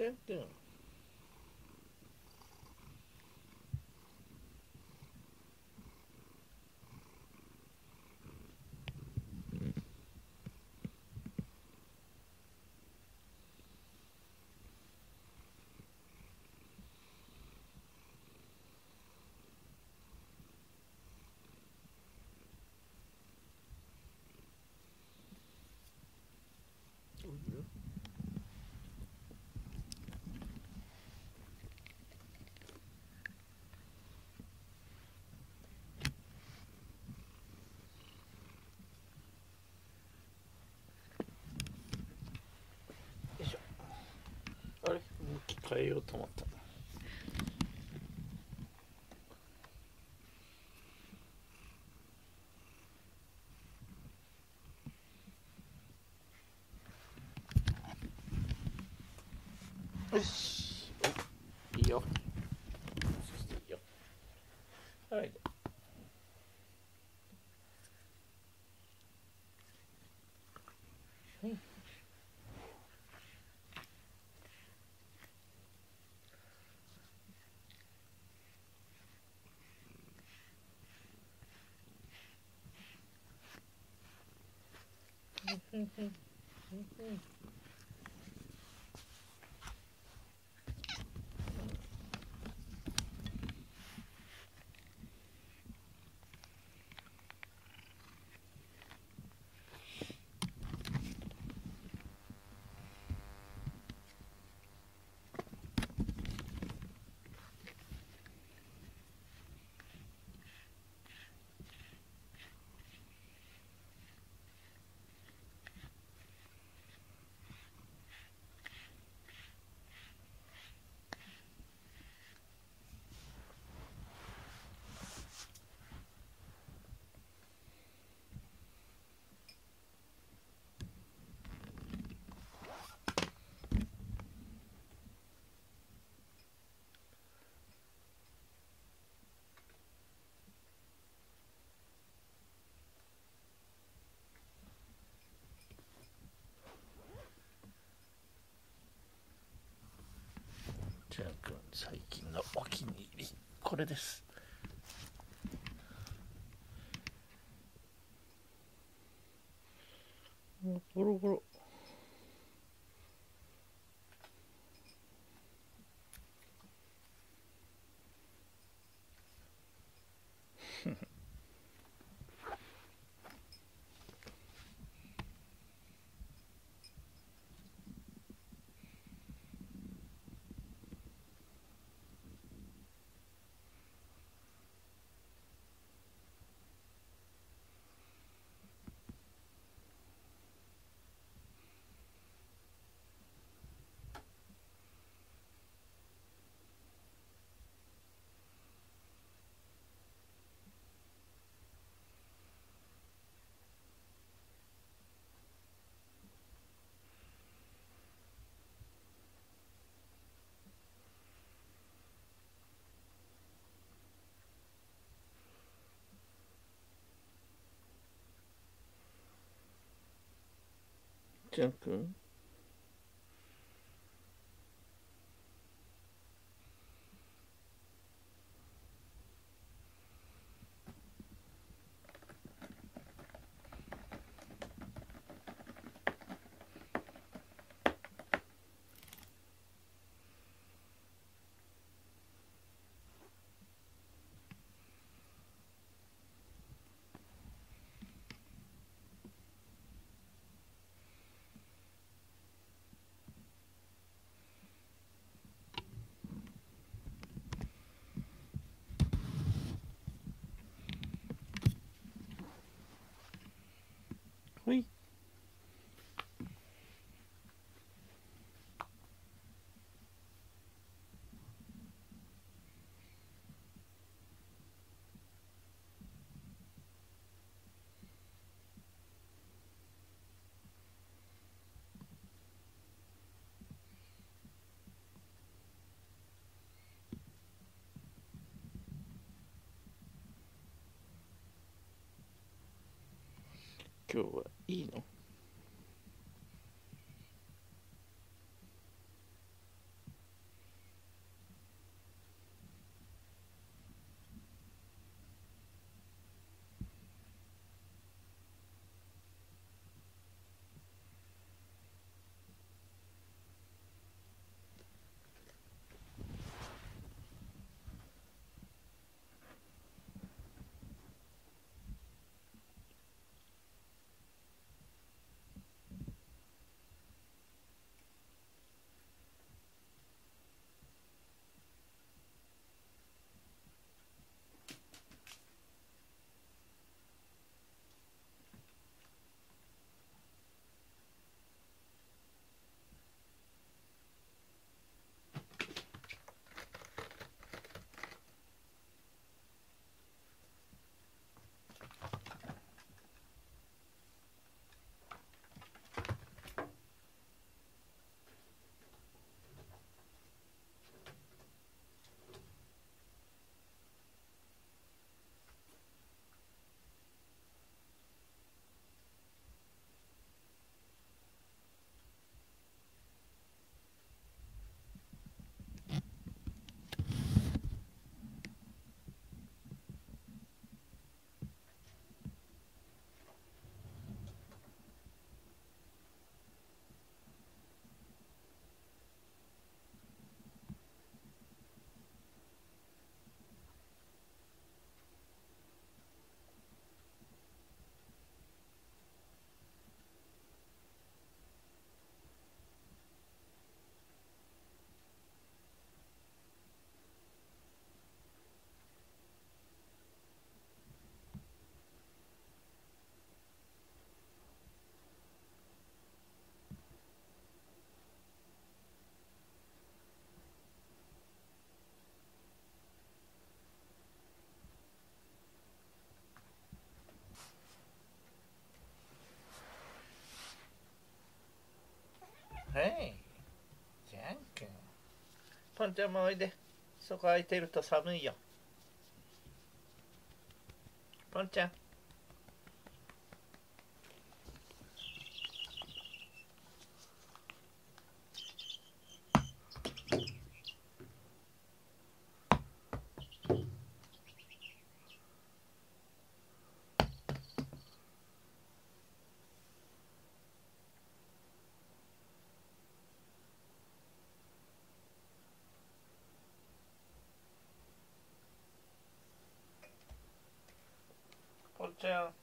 ちゃんくんよいしょあれ向き変えようと思ったよし。いいよ。そしていいよ。はい。じゃあく 最近のお気に入りこれです。ゴロゴロ。じゃあくんほい今日はいいの？ポンちゃんもおいでそこ空いてると寒いよ。ポンちゃん。ポンちゃん